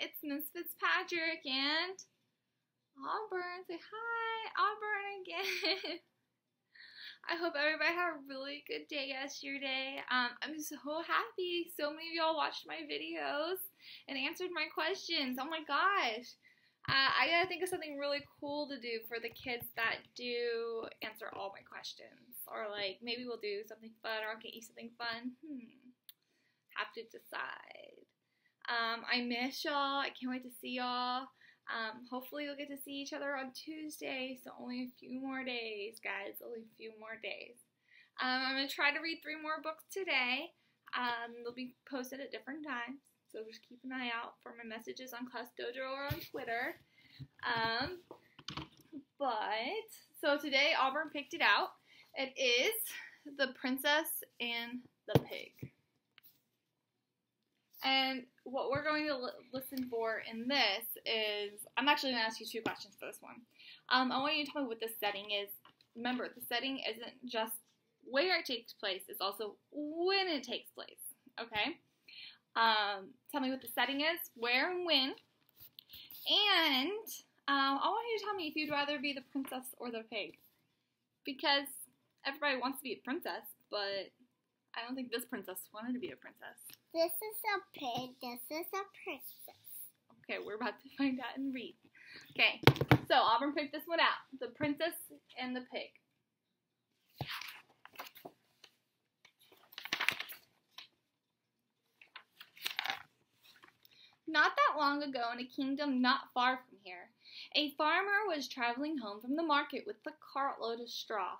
it's Miss Fitzpatrick and Auburn. Say hi, Auburn again. I hope everybody had a really good day yesterday. Um, I'm so happy so many of y'all watched my videos and answered my questions. Oh my gosh. Uh, I gotta think of something really cool to do for the kids that do answer all my questions. Or like maybe we'll do something fun or I'll get you something fun. Hmm. Have to decide. Um, I miss y'all. I can't wait to see y'all. Um, hopefully we'll get to see each other on Tuesday. So only a few more days, guys. Only a few more days. Um, I'm gonna try to read three more books today. Um, they'll be posted at different times. So just keep an eye out for my messages on Class Dojo or on Twitter. Um, but so today Auburn picked it out. It is The Princess and the Pig. And what we're going to li- listen for in this is I'm actually going to ask you two questions for this one. Um, I want you to tell me what the setting is. Remember, the setting isn't just where it takes place, it's also when it takes place. Okay? Um, tell me what the setting is, where and when. And um, I want you to tell me if you'd rather be the princess or the pig. Because everybody wants to be a princess, but I don't think this princess wanted to be a princess. This is a pig. This is a princess. Okay, we're about to find out and read. Okay, so Auburn picked this one out The Princess and the Pig. Not that long ago, in a kingdom not far from here, a farmer was traveling home from the market with a cartload of straw.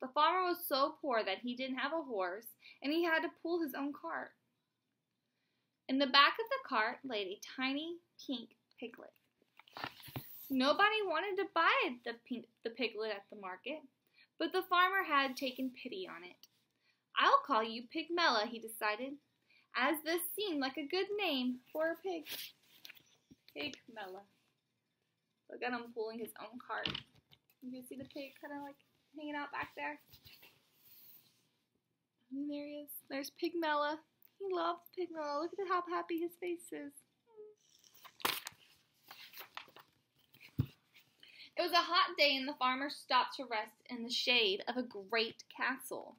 The farmer was so poor that he didn't have a horse, and he had to pull his own cart. In the back of the cart laid a tiny pink piglet. Nobody wanted to buy the, pink, the piglet at the market, but the farmer had taken pity on it. I'll call you Pigmella, he decided, as this seemed like a good name for a pig. Pigmella. Look at him pulling his own cart. You can see the pig kind of like hanging out back there. And there he is. There's Pigmella. He loves Pigmella. Look at how happy his face is. It was a hot day, and the farmer stopped to rest in the shade of a great castle.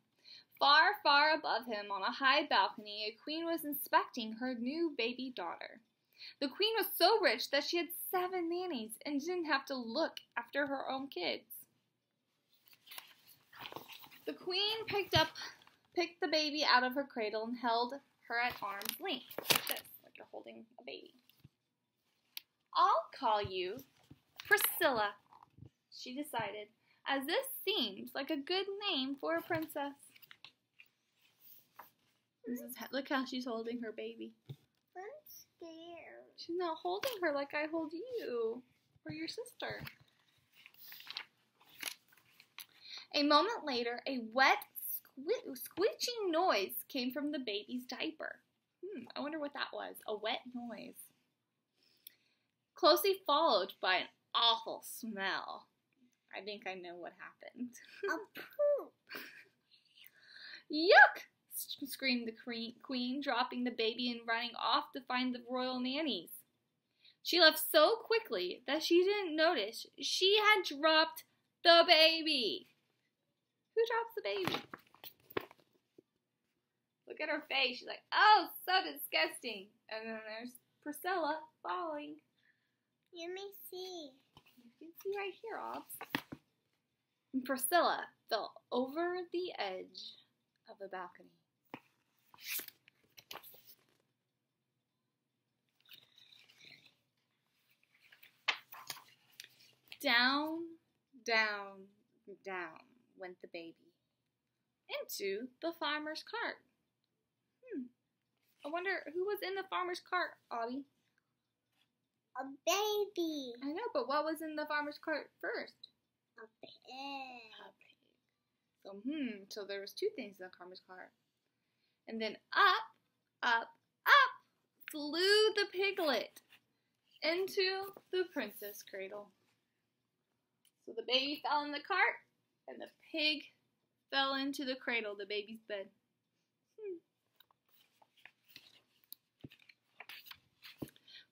Far, far above him, on a high balcony, a queen was inspecting her new baby daughter. The queen was so rich that she had seven nannies and didn't have to look after her own kids. The queen picked up picked the baby out of her cradle and held her at arm's length, like this, like you're holding a baby. I'll call you Priscilla, she decided, as this seems like a good name for a princess. This is, look how she's holding her baby. I'm scared. She's not holding her like I hold you or your sister. A moment later, a wet, sque- squeaking noise came from the baby's diaper. Hmm, I wonder what that was. A wet noise. Closely followed by an awful smell. I think I know what happened. A poop. Yuck! screamed the queen, dropping the baby and running off to find the royal nannies. She left so quickly that she didn't notice she had dropped the baby. Who drops the baby? Look at her face. She's like, oh, so disgusting. And then there's Priscilla falling. Let me see. You can see right here, Obs. And Priscilla fell over the edge of the balcony. Down, down, down went the baby into the farmer's cart. Hmm. I wonder who was in the farmer's cart, Audie? A baby. I know, but what was in the farmer's cart first? A pig. A pig. So, hmm, so there was two things in the farmer's cart. And then up, up, up flew the piglet into the princess cradle. So the baby fell in the cart, and the pig fell into the cradle, the baby's bed. Hmm.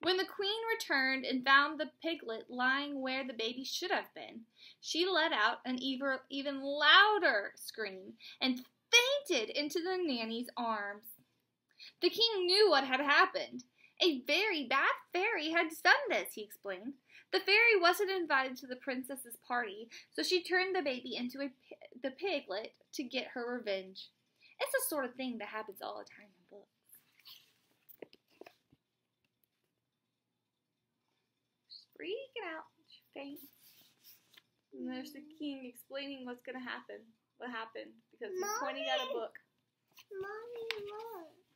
When the queen returned and found the piglet lying where the baby should have been, she let out an even, even louder scream and fainted into the nanny's arms. The king knew what had happened. A very bad fairy had done this, he explained. The fairy wasn't invited to the princess's party, so she turned the baby into a, the piglet to get her revenge. It's the sort of thing that happens all the time in books. She's freaking out. She faints. And there's the king explaining what's going to happen. What happened. Because he's pointing at a book. Mommy, look.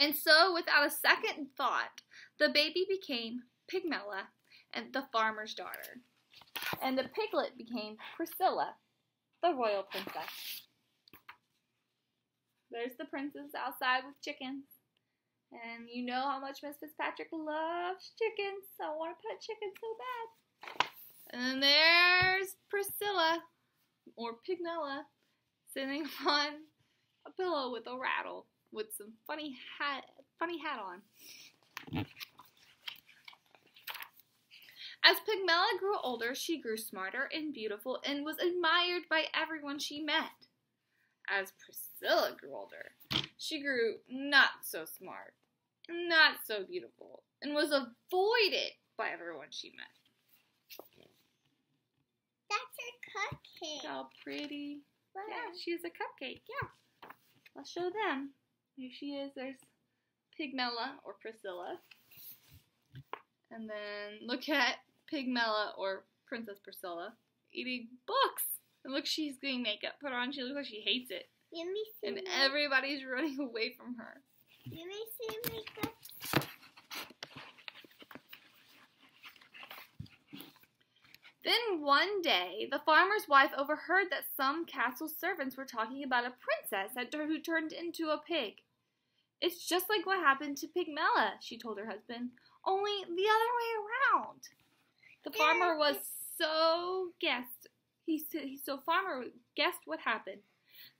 And so, without a second thought, the baby became Pigmella and the farmer's daughter. And the piglet became Priscilla, the royal princess. There's the princess outside with chickens. And you know how much Miss Fitzpatrick loves chickens. I want to pet chicken so bad. And there's Priscilla, or Pigmella, sitting on a pillow with a rattle with some funny hat funny hat on. As Pigmella grew older, she grew smarter and beautiful and was admired by everyone she met. As Priscilla grew older, she grew not so smart, not so beautiful, and was avoided by everyone she met. That's her cupcake. How pretty. Look. Yeah, she's a cupcake. Yeah. I'll show them. Here she is. There's Pigmella or Priscilla. And then look at Pigmella or Princess Priscilla eating books. And look, she's getting makeup put on. She looks like she hates it. Let me see. And everybody's running away from her. Let me see makeup. Then one day, the farmer's wife overheard that some castle servants were talking about a princess who turned into a pig. It's just like what happened to Pigmella, she told her husband, only the other way around. The farmer was so guessed. He said so farmer guessed what happened.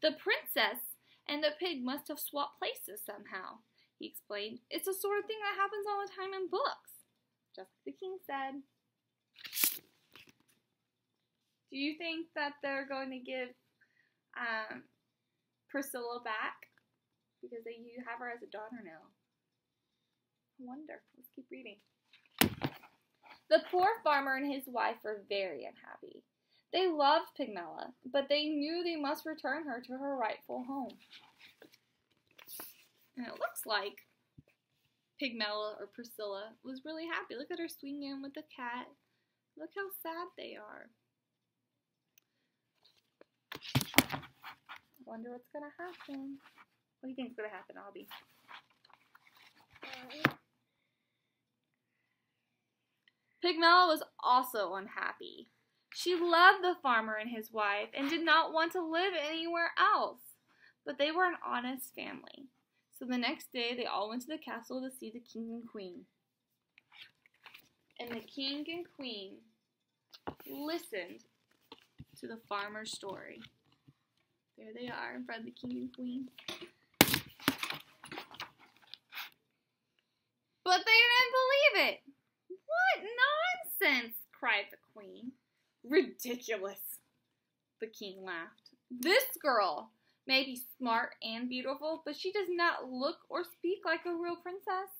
The princess and the pig must have swapped places somehow. He explained. It's the sort of thing that happens all the time in books, just like the king said. Do you think that they're going to give um, Priscilla back because they you have her as a daughter now? I wonder. Let's keep reading. The poor farmer and his wife were very unhappy. They loved Pigmella, but they knew they must return her to her rightful home. And it looks like Pigmella or Priscilla was really happy. Look at her swinging in with the cat. Look how sad they are. I wonder what's gonna happen. What do you think's gonna happen, Albie? Pigmella was also unhappy. She loved the farmer and his wife and did not want to live anywhere else. But they were an honest family. So the next day they all went to the castle to see the king and queen. And the king and queen listened to the farmer's story. There they are in front of the king and queen. But they didn't believe it. What cried the queen. Ridiculous. The king laughed. This girl may be smart and beautiful, but she does not look or speak like a real princess.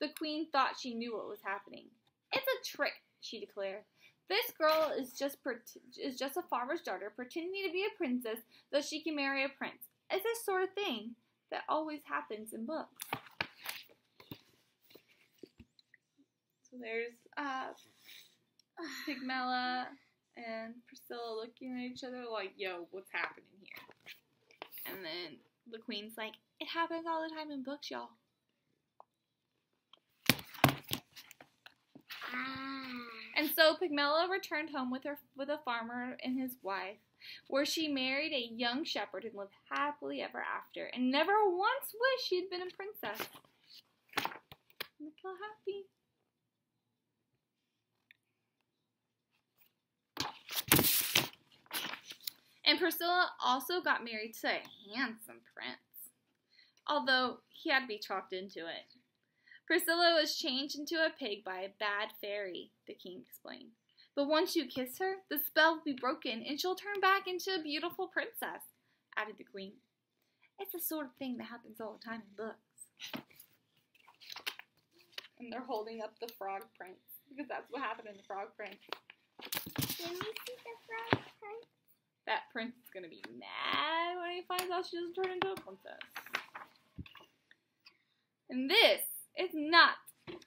The queen thought she knew what was happening. It's a trick, she declared. This girl is just is just a farmer's daughter pretending to be a princess so she can marry a prince. It's this sort of thing that always happens in books. There's uh, Pigmella and Priscilla looking at each other like, yo, what's happening here? And then the queen's like, it happens all the time in books, y'all. Ah. And so Pigmella returned home with her with a farmer and his wife, where she married a young shepherd and lived happily ever after, and never once wished she had been a princess. Look how happy. And Priscilla also got married to a handsome prince. although he had to be talked into it. Priscilla was changed into a pig by a bad fairy, the king explained. But once you kiss her, the spell will be broken and she'll turn back into a beautiful princess, added the queen. It's the sort of thing that happens all the time in books. And they're holding up the frog prince because that's what happened in the frog prince. Let me see the frog prince. That prince is gonna be mad when he finds out she doesn't turn into a princess. And this is not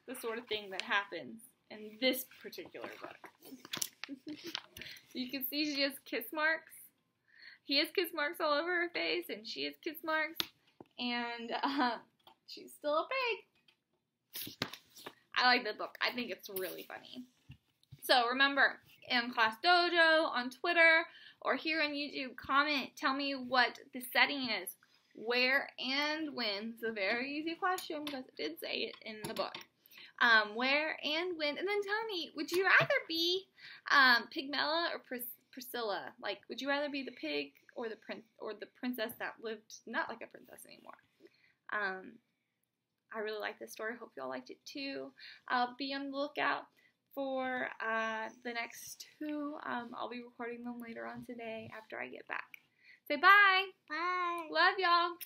the sort of thing that happens in this particular book. you can see she has kiss marks. He has kiss marks all over her face, and she has kiss marks, and uh, she's still a pig. I like the book. I think it's really funny. So remember, in Class Dojo, on Twitter, or here on YouTube, comment. Tell me what the setting is. Where and when. It's a very easy question because it did say it in the book. Um, where and when, and then tell me, would you rather be um, Pigmella or Pris- Priscilla? Like, would you rather be the pig or the prince or the princess that lived not like a princess anymore? Um, I really like this story. Hope y'all liked it too. I'll be on the lookout for uh, the next two. Um, I'll be recording them later on today after I get back. Say bye. Bye. Love y'all.